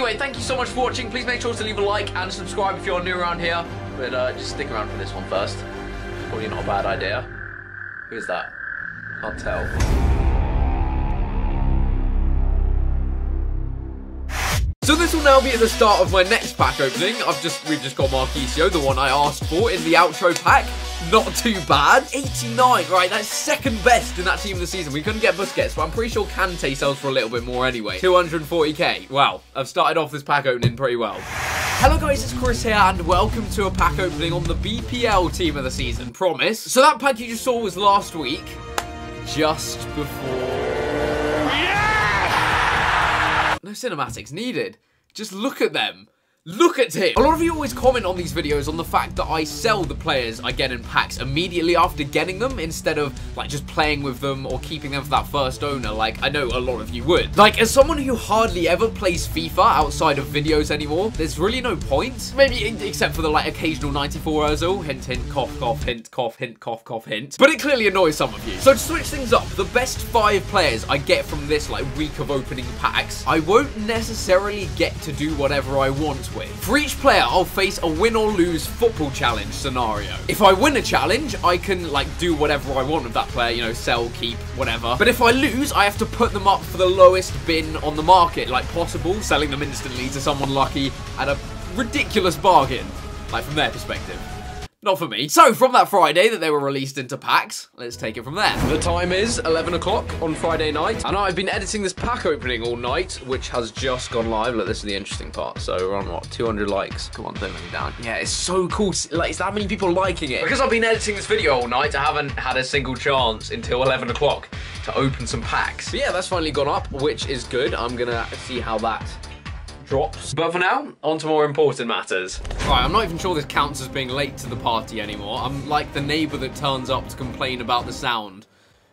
Anyway, thank you so much for watching. Please make sure to leave a like and subscribe if you're new around here. But uh, just stick around for this one first. Probably not a bad idea. Who is that? Can't tell. So this will now be at the start of my next pack opening. I've just we've just got Marchisio, the one I asked for in the outro pack. Not too bad. 89, right, that's second best in that team of the season. We couldn't get Busquets, but I'm pretty sure Kante sells for a little bit more anyway. 240k. Wow, I've started off this pack opening pretty well. Hello guys, it's Chris here, and welcome to a pack opening on the BPL team of the season, promise. So that pack you just saw was last week, just before no cinematics needed. Just look at them. Look at him! A lot of you always comment on these videos on the fact that I sell the players I get in packs immediately after getting them instead of like just playing with them or keeping them for that first owner like I know a lot of you would. Like as someone who hardly ever plays FIFA outside of videos anymore, there's really no point. Maybe except for the like occasional 94 Ozil, hint hint, cough cough, hint cough, hint cough cough, hint. But it clearly annoys some of you. So to switch things up, the best five players I get from this like week of opening packs, I won't necessarily get to do whatever I want with. For each player, I'll face a win or lose football challenge scenario. If I win a challenge, I can like do whatever I want with that player, you know, sell, keep, whatever. But if I lose, I have to put them up for the lowest bin on the market, like possible, selling them instantly to someone lucky at a ridiculous bargain, like from their perspective. Not for me. So, from that Friday that they were released into packs, let's take it from there. The time is 11 o'clock on Friday night, and I've been editing this pack opening all night, which has just gone live. Look, this is the interesting part. So, we're on, what, 200 likes? Come on, don't let me down. Yeah, it's so cool. Like, it's that many people liking it. Because I've been editing this video all night, I haven't had a single chance until 11 o'clock to open some packs. But yeah, that's finally gone up, which is good. I'm gonna see how that drops. But for now, on to more important matters. Right, I'm not even sure this counts as being late to the party anymore. I'm like the neighbour that turns up to complain about the sound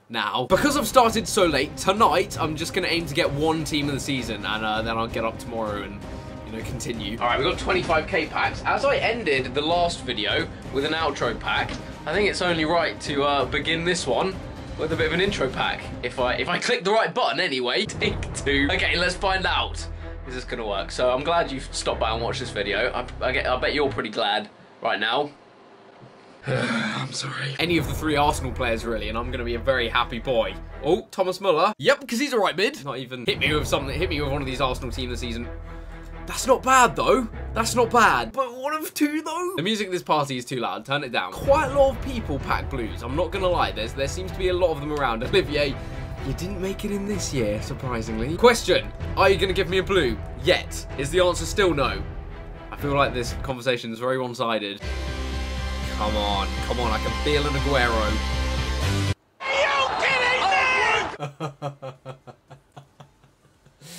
now. Because I've started so late, tonight I'm just going to aim to get one team of the season and uh, then I'll get up tomorrow and you know, continue. All right, we've got 25k packs. As I ended the last video with an outro pack, I think it's only right to uh, begin this one with a bit of an intro pack. If I if I click the right button anyway, take two. Okay, let's find out is this gonna work? So I'm glad you've stopped by and watched this video. I, I, get, I bet you're pretty glad right now. I'm sorry. Any of the three Arsenal players, really, and I'm going to be a very happy boy. Oh, Thomas Muller. Yep, because he's a right mid. Not even hit me with something. Hit me with one of these Arsenal team this season. That's not bad, though. That's not bad. But one of two, though? The music this party is too loud. Turn it down. Quite a lot of people pack blues. I'm not going to lie. There's, there seems to be a lot of them around. Olivier, you didn't make it in this year, surprisingly. Question, are you going to give me a blue? Yet. Is the answer still no? I feel like this conversation is very one-sided. Come on, come on, I can feel an Aguero. You kidding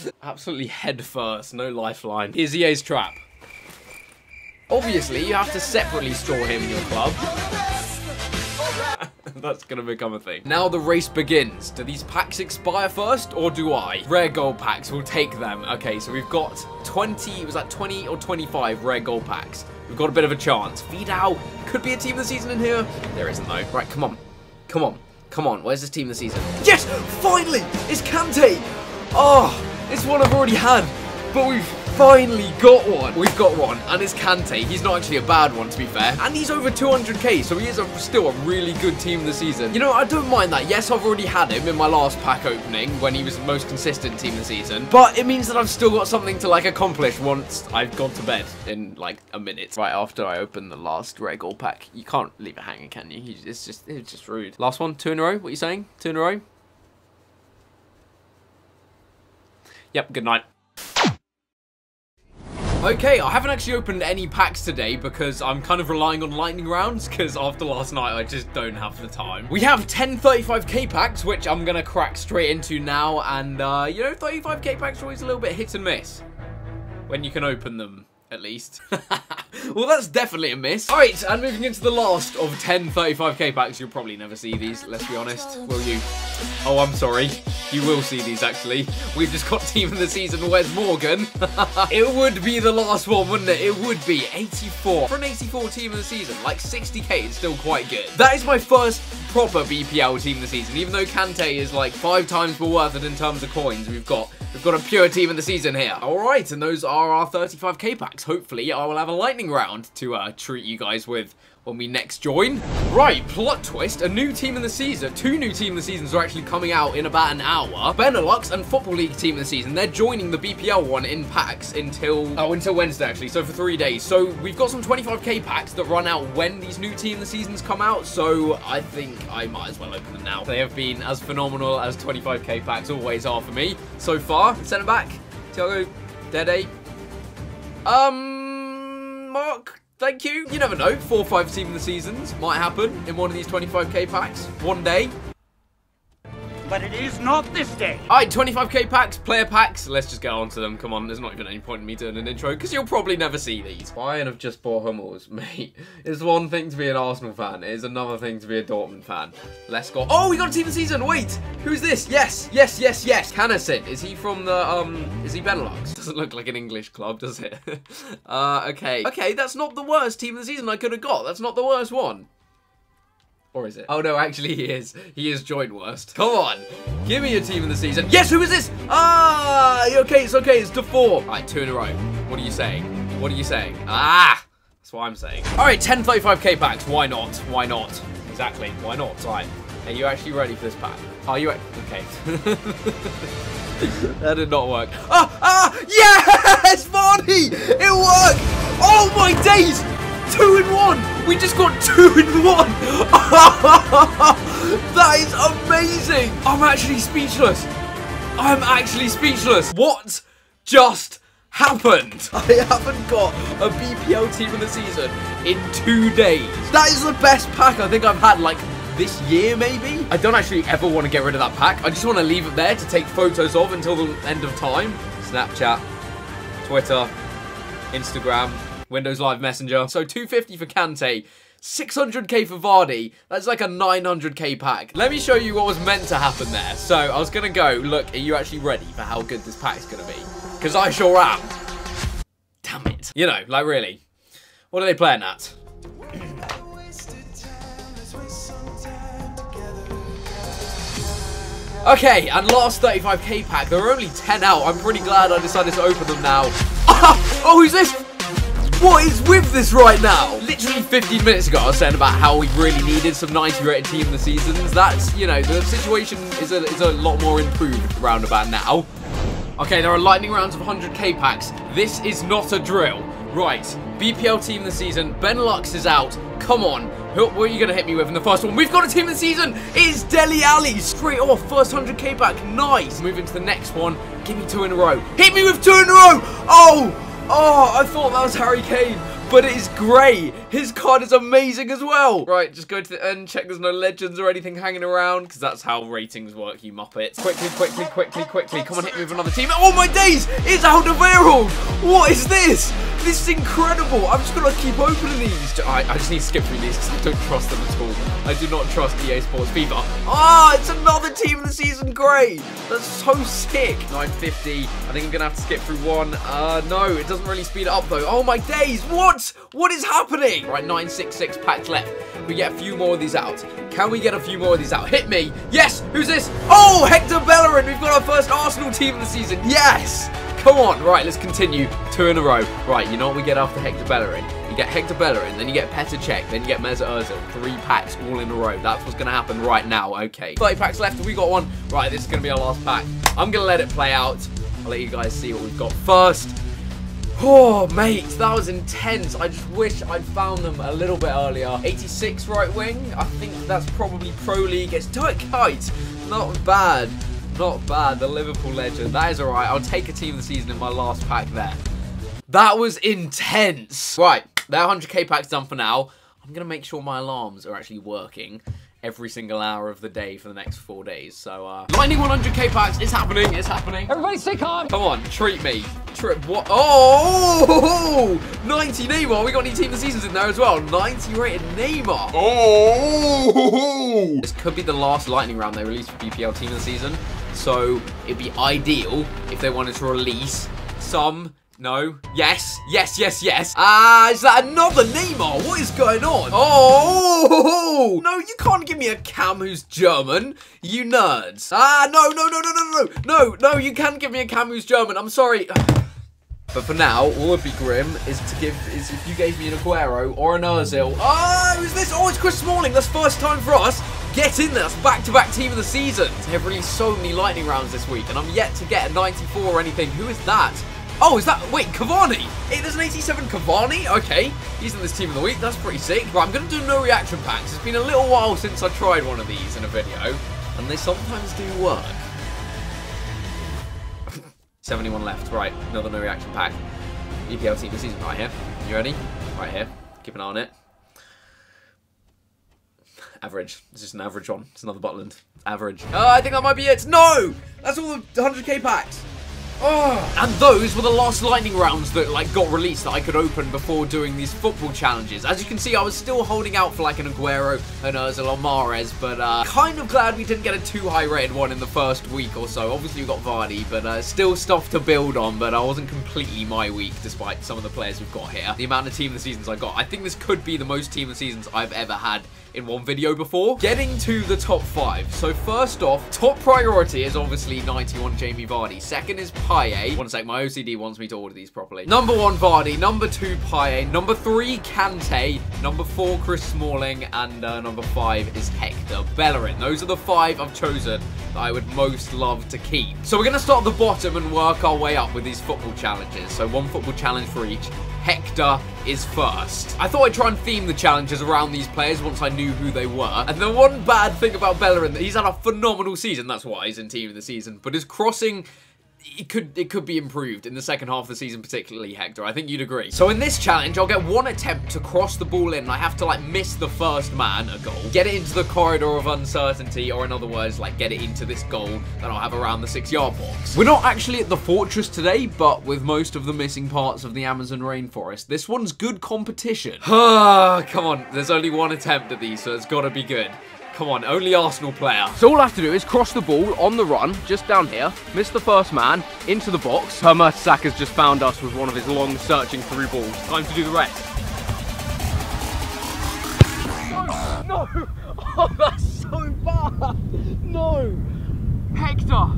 me? Absolutely head first, no lifeline. Here's EA's trap. Obviously, you have to separately store him in your club. That's gonna become a thing. Now the race begins. Do these packs expire first, or do I? Rare gold packs, we'll take them. Okay, so we've got 20, was that 20 or 25 rare gold packs? We've got a bit of a chance. Vidal could be a team of the season in here. There isn't though. Right, come on. Come on. Come on, where's this team of the season? Yes! Finally! It's Kante! Oh, ah! it's one I've already had, but we've finally got one. We've got one, and it's Kante. He's not actually a bad one, to be fair. And he's over 200k, so he is a, still a really good team this season. You know, I don't mind that. Yes, I've already had him in my last pack opening when he was the most consistent team this season. But it means that I've still got something to, like, accomplish once I've gone to bed in, like, a minute. Right after I open the last rare gold pack. You can't leave it hanging, can you? It's just, it's just rude. Last one, two in a row. What are you saying? Two in a row? Yep, good night. Okay, I haven't actually opened any packs today because I'm kind of relying on lightning rounds because after last night I just don't have the time. We have 10 35k packs which I'm going to crack straight into now and uh, you know 35k packs are always a little bit hit and miss when you can open them at least. well, that's definitely a miss. All right, and moving into the last of 10 35k packs. You'll probably never see these, let's be honest. Will you? Oh, I'm sorry. You will see these, actually. We've just got Team of the Season, Wes Morgan? it would be the last one, wouldn't it? It would be 84. For an 84 Team of the Season, like 60k is still quite good. That is my first proper BPL Team of the Season. Even though Kante is like five times more worth it in terms of coins, we've got We've got a pure team of the season here. All right, and those are our 35k packs. Hopefully, I will have a lightning round to uh, treat you guys with when we next join. Right, plot twist, a new team in the season. Two new team in the seasons are actually coming out in about an hour. Benelux and Football League team in the season, they're joining the BPL one in packs until, oh, until Wednesday actually, so for three days. So we've got some 25k packs that run out when these new team in the seasons come out, so I think I might as well open them now. They have been as phenomenal as 25k packs always are for me so far. Centre back, Thiago Dede. Um, Mark Thank you. You never know. Four or five team in the seasons might happen in one of these 25k packs one day but it is not this day. Alright, 25k packs, player packs. Let's just get on to them. Come on, there's not even any point in me doing an intro because you'll probably never see these. Bayern have just bought Hummels, mate. It's one thing to be an Arsenal fan. It is another thing to be a Dortmund fan. Let's go. Oh, we got a team of the season. Wait, who's this? Yes, yes, yes, yes. Canasit. Is he from the, um, is he Benelux? Doesn't look like an English club, does it? uh, okay. Okay, that's not the worst team of the season I could have got. That's not the worst one. Or is it? Oh no, actually he is. He is joint worst. Come on. Give me a team of the season. Yes, who is this? Ah, okay, it's okay. It's four. All right, two in a row. What are you saying? What are you saying? Ah, that's what I'm saying. All right, 10 35k packs. Why not? Why not? Exactly. Why not? All right. Are you actually ready for this pack? Are you? ready? Okay. that did not work. Ah, ah, yes, Vardy! It worked! Oh my days! Two in one! We just got two in one! that is amazing! I'm actually speechless. I'm actually speechless. What just happened? I haven't got a BPL team in the season in two days. That is the best pack I think I've had like this year maybe. I don't actually ever want to get rid of that pack. I just want to leave it there to take photos of until the end of time. Snapchat, Twitter, Instagram, Windows Live Messenger. So 250 for Kante. 600k for Vardy. That's like a 900k pack. Let me show you what was meant to happen there. So I was going to go, look, are you actually ready for how good this pack's going to be? Because I sure am. Damn it. You know, like really. What are they playing at? Okay, and last 35k pack. There are only 10 out. I'm pretty glad I decided to open them now. oh, who's this? What is with this right now? Literally 15 minutes ago, I was saying about how we really needed some 90 rated team in the seasons. That's, you know, the situation is a, is a lot more improved round about now. Okay, there are lightning rounds of 100k packs. This is not a drill. Right, BPL team in the season. Benelux is out. Come on. What are you going to hit me with in the first one? We've got a team in the season. It's Dele Alli. Straight off. First 100k pack. Nice. Moving to the next one. Give me two in a row. Hit me with two in a row. Oh, Oh, I thought that was Harry Kane, but it is great. His card is amazing as well. Right, just go to the end, check there's no legends or anything hanging around, because that's how ratings work, you muppets. Quickly, quickly, quickly, quickly. Come on, hit me with another team. Oh, my days! It's Alderweireld! What is this? This is incredible. I'm just going to keep opening these. I, I just need to skip through these because I don't trust them at all. I do not trust EA Sports FIFA. Ah, oh, it's another team of the season. Great. That's so sick. 950. I think I'm going to have to skip through one. Uh, no, it doesn't really speed it up though. Oh my days. What? What is happening? Right, 966 packs left. We get a few more of these out. Can we get a few more of these out? Hit me. Yes. Who's this? Oh, Hector Bellerin. We've got our first Arsenal team of the season. Yes. Come on. Right, let's continue. Two in a row. Right, you know what we get after Hector Bellerin? You get Hector Bellerin, then you get Petr Cech, then you get Mesut Ozil. Three packs all in a row. That's what's going to happen right now. Okay. 30 packs left. We got one. Right, this is going to be our last pack. I'm going to let it play out. I'll let you guys see what we've got first. Oh, mate, that was intense. I just wish I'd found them a little bit earlier. 86 right wing. I think that's probably Pro League. It's Dirk Kuyt. Not bad. Not bad. The Liverpool legend. That is alright. I'll take a team of the season in my last pack there. That was intense. Right, that 100k pack's done for now. I'm going to make sure my alarms are actually working every single hour of the day for the next four days. So, uh, Lightning 100k packs, it's happening, it's happening. Everybody stay calm. Come on, treat me. Trip, what? Oh, 90 Neymar. We got any team of the seasons in there as well. 90 rated Neymar. Oh. This could be the last Lightning round they release for BPL team of the season. So it'd be ideal if they wanted to release some No. Yes. Yes, yes, yes. Ah, is that another Neymar? What is going on? Oh, no, you can't give me a cam who's German. You nerds. Ah, no, no, no, no, no, no. No, no, you can't give me a cam who's German. I'm sorry. But for now, all would be grim is to give is if you gave me an Aguero or an Ozil. Oh, who's this? Oh, it's Chris Smalling. That's first time for us. Get in there. That's back-to-back -back team of the season. They have released so many lightning rounds this week, and I'm yet to get a 94 or anything. Who is that? Oh, is that... Wait, Cavani? Hey, there's an 87 Cavani? Okay. He's in this team of the week. That's pretty sick. Right, I'm going to do no reaction packs. It's been a little while since I tried one of these in a video, and they sometimes do work. 71 left. Right, another no reaction pack. EPL team of the season right here. You ready? Right here. Keep an eye on it. Average. It's just an average one. It's another Butland. Average. Oh, I think that might be it. No! That's all the 100k packs. Oh. And those were the last lightning rounds that like got released that I could open before doing these football challenges. As you can see, I was still holding out for like an Aguero, an Ozil, or Mahrez, but uh, kind of glad we didn't get a too high rated one in the first week or so. Obviously, we got Vardy, but uh, still stuff to build on, but I wasn't completely my week despite some of the players we've got here. The amount of team of the seasons I got. I think this could be the most team of the seasons I've ever had in one video before. Getting to the top five. So first off, top priority is obviously 91 Jamie Vardy. Second is Payet. One sec, my OCD wants me to order these properly. Number one, Vardy. Number two, Payet. Number three, Kante. Number four, Chris Smalling. And uh, number five is Hector Bellerin. Those are the five I've chosen that I would most love to keep. So we're going to start at the bottom and work our way up with these football challenges. So one football challenge for each. Hector is first. I thought I'd try and theme the challenges around these players once I knew who they were. And the one bad thing about Bellerin, he's had a phenomenal season. That's why he's in team of the season. But his crossing it could it could be improved in the second half of the season, particularly Hector. I think you'd agree. So in this challenge, I'll get one attempt to cross the ball in. I have to like miss the first man a goal, get it into the corridor of uncertainty, or in other words, like get it into this goal that I'll have around the six yard box. We're not actually at the fortress today, but with most of the missing parts of the Amazon rainforest, this one's good competition. Ah, come on. There's only one attempt at these, so it's got to be good. Come on, only Arsenal player. So all I have to do is cross the ball on the run, just down here, miss the first man, into the box. Per Mertesacker has just found us with one of his long searching through balls. Time to do the rest. No! no. Oh, that's so bad! No! Hector!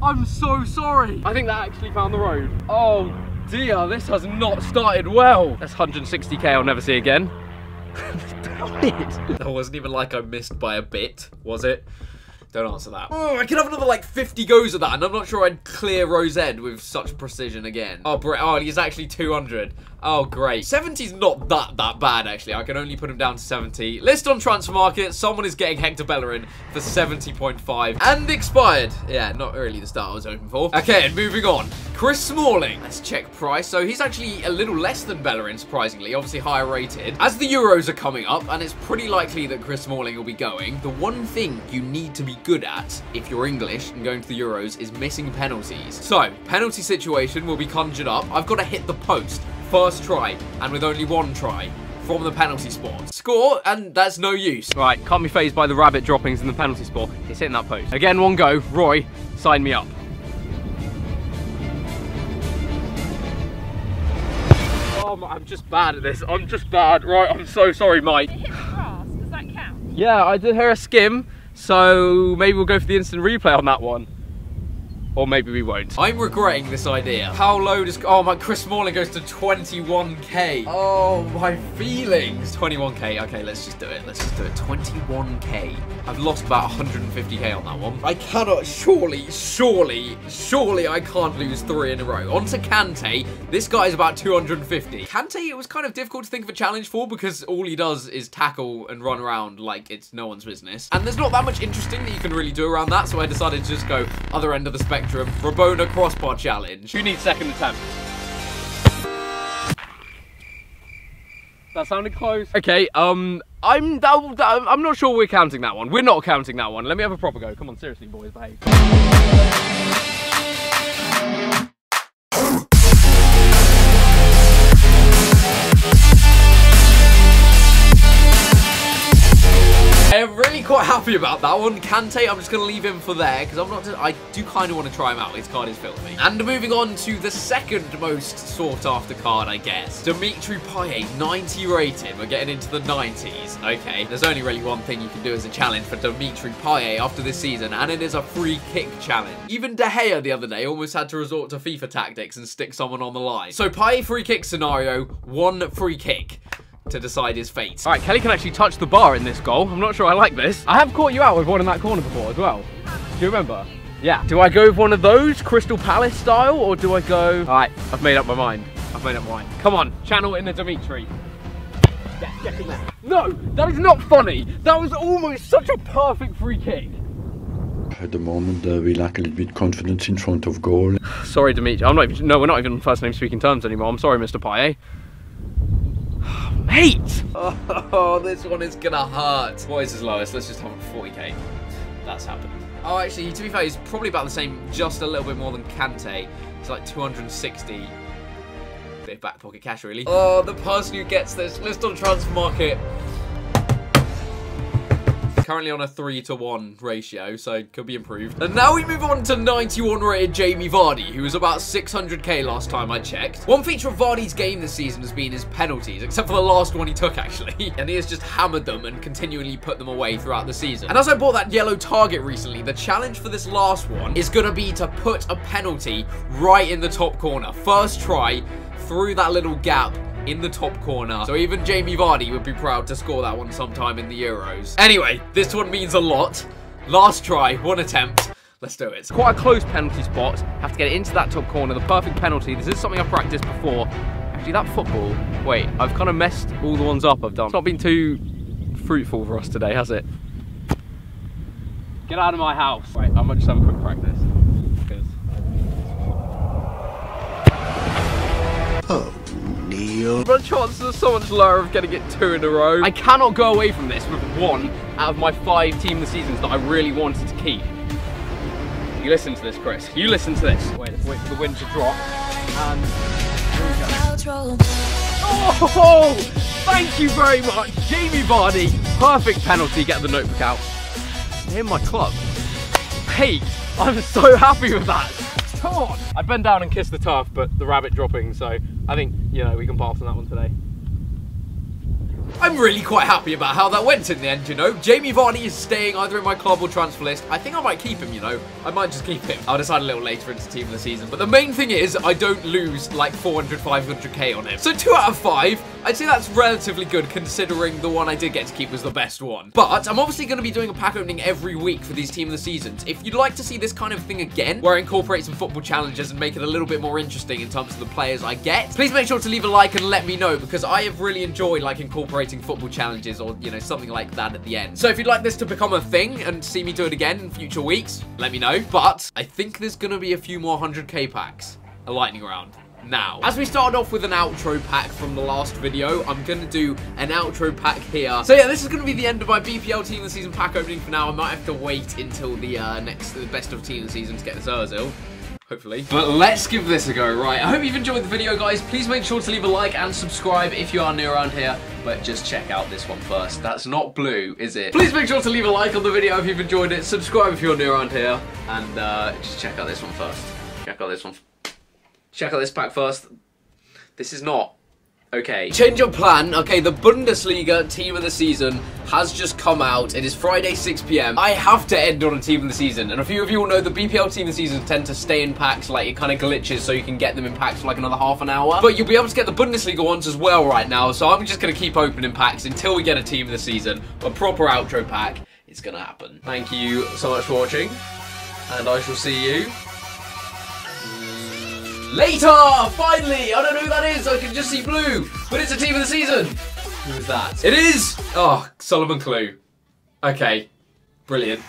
I'm so sorry! I think that actually found the road. Oh dear, this has not started well. That's 160k I'll never see again. That wasn't even like I missed by a bit, was it? Don't answer that. Oh, I could have another like 50 goes at that, and I'm not sure I'd clear Rose Ed with such precision again. Oh, oh, he's actually 200. Oh, great. 70's not that, that bad, actually. I can only put him down to 70. List on transfer market. Someone is getting Hector Bellerin for 70.5. And expired. Yeah, not really the start I was hoping for. Okay, and moving on. Chris Smalling. Let's check price. So he's actually a little less than Bellerin, surprisingly. Obviously higher rated. As the Euros are coming up, and it's pretty likely that Chris Smalling will be going, the one thing you need to be good at, if you're English and going to the Euros, is missing penalties. So, penalty situation will be conjured up. I've got to hit the post first try, and with only one try from the penalty spot. Score, and that's no use. Right, can't be phased by the rabbit droppings in the penalty spot. It's hitting that post. Again, one go. Roy, sign me up. Oh, I'm just bad at this. I'm just bad. Right, I'm so sorry, Mike. It hit the grass. Does that count? Yeah, I did hear a skim, so maybe we'll go for the instant replay on that one. Or maybe we won't. I'm regretting this idea. How low does... Oh, my Chris Smalling goes to 21k. Oh, my feelings. 21k. Okay, let's just do it. Let's just do it. 21k. I've lost about 150k on that one. I cannot... Surely, surely, surely I can't lose three in a row. On to Kante. This guy is about 250. Kante, it was kind of difficult to think of a challenge for because all he does is tackle and run around like it's no one's business. And there's not that much interesting that you can really do around that, so I decided to just go other end of the spectrum spectrum, Rabona crossbar challenge. Who needs second attempt? That sounded close. Okay, um, I'm that, I'm not sure we're counting that one. We're not counting that one. Let me have a proper go. Come on, seriously, boys, behave. Happy happy about that one. Kante, I'm just going to leave him for there because I'm not. I do kind of want to try him out. His card is filthy. And moving on to the second most sought after card, I guess. Dimitri Payet, 90 rated. We're getting into the 90s. Okay, there's only really one thing you can do as a challenge for Dimitri Payet after this season, and it is a free kick challenge. Even De Gea the other day almost had to resort to FIFA tactics and stick someone on the line. So Payet free kick scenario, one free kick to decide his fate. All right, Kelly can actually touch the bar in this goal. I'm not sure I like this. I have caught you out with one in that corner before as well. Do you remember? Yeah. Do I go with one of those, Crystal Palace style, or do I go... All right, I've made up my mind. I've made up my mind. Come on, channel in the Dimitri. Yes, get in. No, that is not funny. That was almost such a perfect free kick. At the moment, uh, we lack a little bit confidence in front of goal. Sorry, Dimitri. I'm not even, no, we're not even on first name speaking terms anymore. I'm sorry, Mr. Payet. Mate! Oh, this one is gonna hurt. What is his lowest? Let's just have a 40k. That's happened. Oh, actually, to be fair, he's probably about the same, just a little bit more than Kante. It's like 260. Bit of back pocket cash, really. Oh, the person who gets this list on transfer market currently on a 3 to 1 ratio, so could be improved. And now we move on to 91 rated Jamie Vardy, who was about 600k last time I checked. One feature of Vardy's game this season has been his penalties, except for the last one he took, actually. and he has just hammered them and continually put them away throughout the season. And as I bought that yellow target recently, the challenge for this last one is going to be to put a penalty right in the top corner. First try, through that little gap in the top corner. So even Jamie Vardy would be proud to score that one sometime in the Euros. Anyway, this one means a lot. Last try, one attempt. Let's do it. Quite a close penalty spot. Have to get it into that top corner. The perfect penalty. This is something I've practiced before. Actually, that football. Wait, I've kind of messed all the ones up I've done. It's not been too fruitful for us today, has it? Get out of my house. Right, I might just have a quick practice. Oh. My chances are so much lower of getting it two in a row. I cannot go away from this with one out of my five team of the seasons that I really wanted to keep. You listen to this, Chris. You listen to this. Wait, wait for the wind to drop. And here we go. Oh, thank you very much, Jamie Vardy. Perfect penalty. Get the notebook out. In my club. Hey, I'm so happy with that. Come on. I bend down and kiss the turf, but the rabbit dropping, so I think, you know, we can pass on that one today. I'm really quite happy about how that went in the end, you know. Jamie Vardy is staying either in my club or transfer list. I think I might keep him, you know. I might just keep him. I'll decide a little later into team of the season. But the main thing is I don't lose like 400, 500k on him. So 2 out of 5, I'd say that's relatively good considering the one I did get to keep was the best one. But I'm obviously going to be doing a pack opening every week for these team of the seasons. If you'd like to see this kind of thing again, where I incorporate some football challenges and make it a little bit more interesting in terms of the players I get, please make sure to leave a like and let me know because I have really enjoyed like incorporating football challenges or, you know, something like that at the end. So if you'd like this to become a thing and see me do it again in future weeks, let me know. But I think there's going to be a few more 100k packs. A lightning round now. As we started off with an outro pack from the last video, I'm going to do an outro pack here. So yeah, this is going to be the end of my BPL Team of the Season pack opening for now. I might have to wait until the uh, next the best of Team of the Season to get Ozil. Hopefully. But let's give this a go, right? I hope you've enjoyed the video, guys. Please make sure to leave a like and subscribe if you are new around here. But just check out this one first. That's not blue, is it? Please make sure to leave a like on the video if you've enjoyed it. Subscribe if you're new around here. And uh, just check out this one first. Check out this one check out this pack first. This is not okay. Change of plan. Okay, the Bundesliga team of the season has just come out. It is Friday 6 p.m. I have to end on a team of the season, and a few of you will know the BPL team of the season tend to stay in packs. Like it kind of glitches, so you can get them in packs for like another half an hour. But you'll be able to get the Bundesliga ones as well right now. So I'm just gonna keep opening packs until we get a team of the season, a proper outro pack. is gonna happen. Thank you so much for watching, and I shall see you Later! Finally! I don't know who that is, I can just see blue. But it's a team of the season. Who is that? It is! Oh, Salomon Kalou. Okay. Brilliant.